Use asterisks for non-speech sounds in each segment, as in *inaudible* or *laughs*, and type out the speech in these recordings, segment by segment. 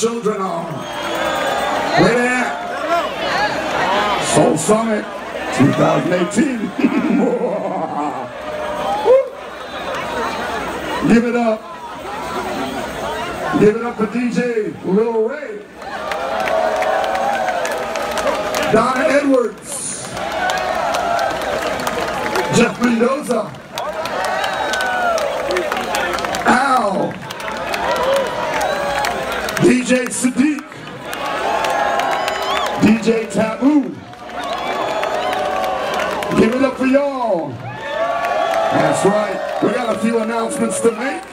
Children are? Where they at? Soul Summit 2018. *laughs* Give it up. Give it up for DJ Lil Ray. Donna Edwards. Jeff Mendoza. DJ Sadiq. DJ Taboo. Give it up for y'all. That's right. We got a few announcements to make.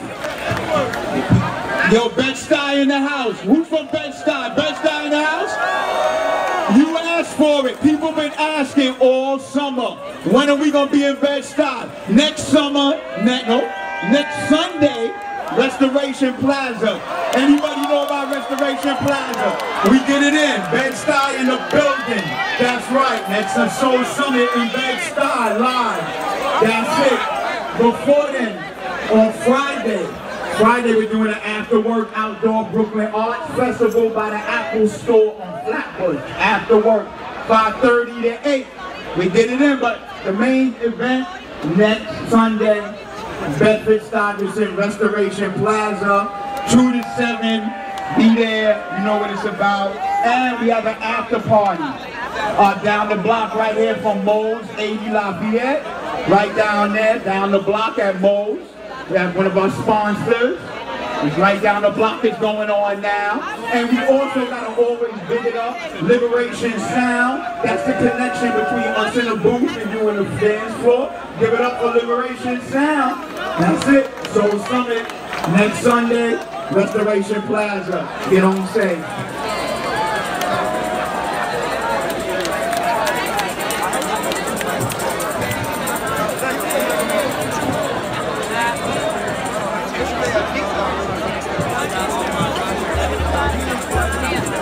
Yo, Bed-Stuy in the house. Who's from Bed-Stuy? Bed-Stuy in the house? You asked for it. People been asking all summer. When are we gonna be in Bed-Stuy? Next summer, ne no, next Sunday, Restoration Plaza. Anybody know about Restoration Plaza? We get it in. Bed-Stuy in the building. That's right. Next a Soul Summit in Bed-Stuy live. That's it. Before then, on Friday, Friday we're doing an after work outdoor Brooklyn Arts Festival by the Apple Store on Flatbush. After work, 5.30 to 8. We get it in, but the main event next Sunday, Bedford Stuyvesant Restoration Plaza, 2 to 7. Be there, you know what it's about. And we have an after party uh, down the block right here from Moe's, 80 Lafayette. Right down there, down the block at Moe's. We have one of our sponsors. It's right down the block it's going on now. And we also gotta always big it up. Liberation Sound. That's the connection between us in the booth and you in the dance floor. Give it up for Liberation Sound. That's it. Soul Summit next Sunday, Restoration Plaza. Get on safe. Never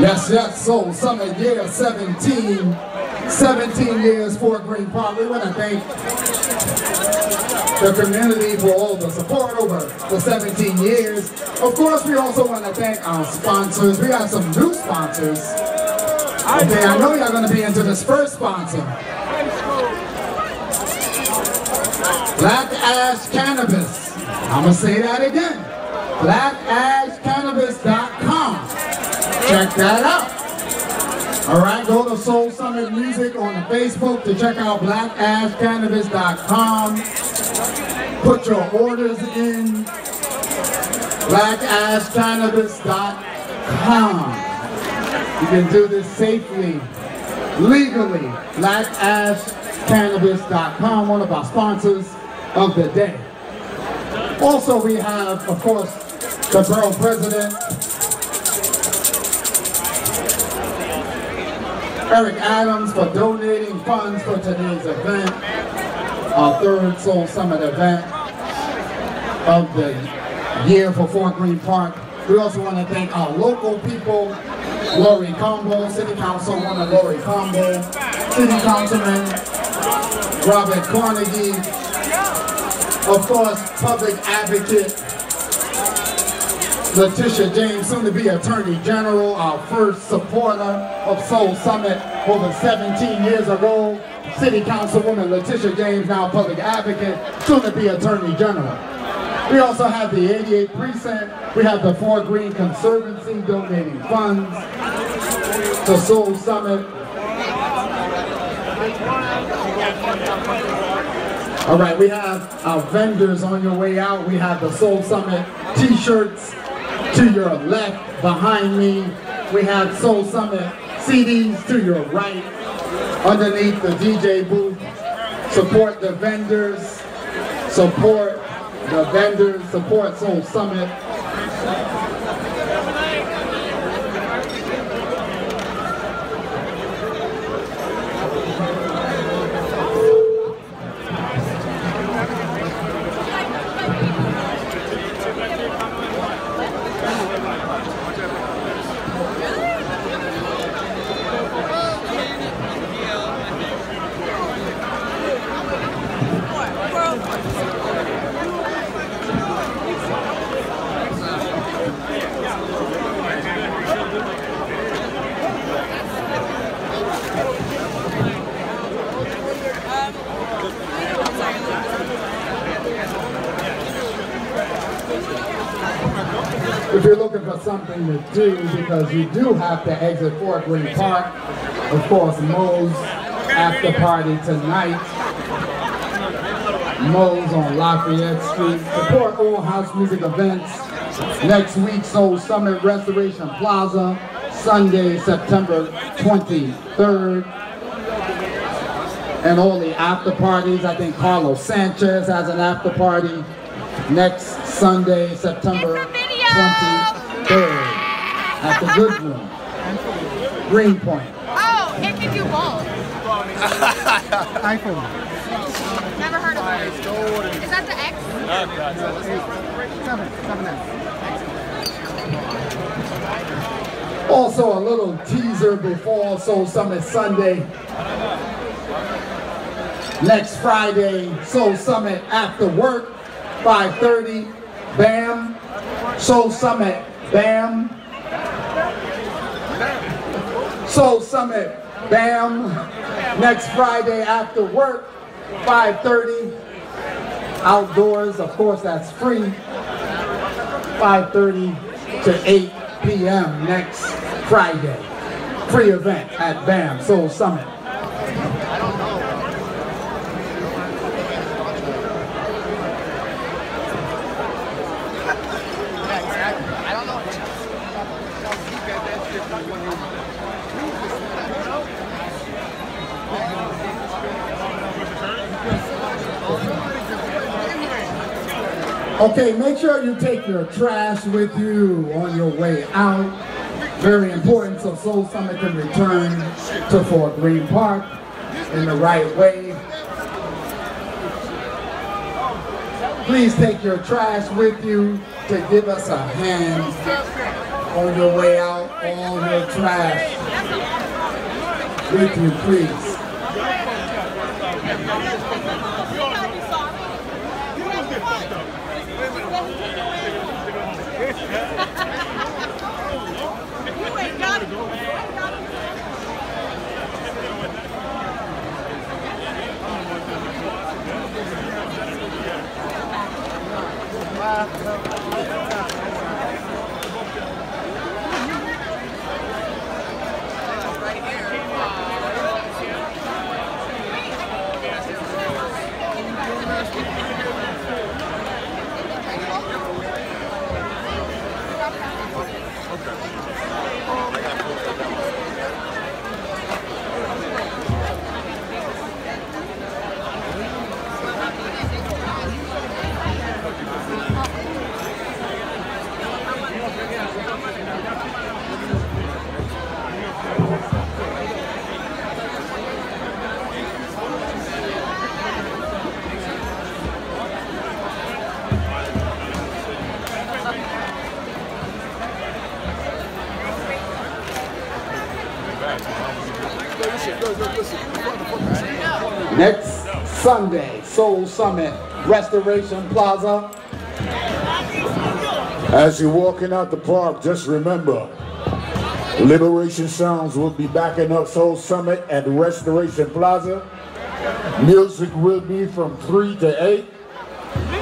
Yes, yes, Soul Summit year 17. 17 years Fort Greene Park. We want to thank the community for all the support over the 17 years. Of course, we also want to thank our sponsors. We got some new sponsors. Okay, I know y'all going to be into this first sponsor. Black Ash Cannabis. I'm going to say that again. BlackAshCannabis.com. Check that out. All right, go to Soul Summit Music on Facebook to check out blackashcannabis.com. Put your orders in blackashcannabis.com. You can do this safely, legally. blackashcannabis.com, one of our sponsors of the day. Also, we have, of course, the borough president, Eric Adams for donating funds for today's event, our third Soul Summit event of the year for Fort Greene Park. We also want to thank our local people, Laurie Cumbo, City Councilwoman Laurie Cumbo, City Councilman Robert Cornegy, of course, Public Advocate Letitia James, soon to be Attorney General, our first supporter of Soul Summit over 17 years ago. City Councilwoman Letitia James, now Public Advocate, soon to be Attorney General. We also have the 88 Precinct. We have the Fort Greene Conservancy donating funds to Soul Summit. All right, we have our vendors on your way out. We have the Soul Summit t-shirts, to your left, behind me, we have Soul Summit CDs to your right, underneath the DJ booth. Support the vendors, support the vendors, support Soul Summit. If you're looking for something to do, because you do have to exit Fort Greene Park, of course, Moe's after party tonight. Moe's on Lafayette Street. Support all house music events. Next week, Soul Summit Restoration Plaza, Sunday, September 23rd. And all the after parties. I think Carlos Sanchez has an after party next Sunday, September 23rd at the Good Room, Greenpoint. Oh, it can do both. iPhone. Never heard of it. Is that the X? Seven. Seven S. Also a little teaser before Soul Summit Sunday. Next Friday, Soul Summit after work, 5.30, BAM. Soul Summit, BAM. Soul Summit, BAM. Next Friday after work, 5.30. Outdoors, of course, that's free. 5.30 to 8 p.m. next Friday. Free event at BAM, Soul Summit. Okay, make sure you take your trash with you on your way out. Very important so Soul Summit can return to Fort Greene Park in the right way. Please take your trash with you to give us a hand on your way out. All your trash with you, please. Sunday, Soul Summit, Restoration Plaza. As you're walking out the park, just remember, Liberation Sounds will be backing up Soul Summit at Restoration Plaza. Music will be from 3 to 8.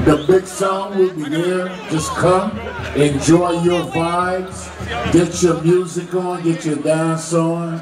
The big sound will be there. Just come, enjoy your vibes, get your music on, get your dance on,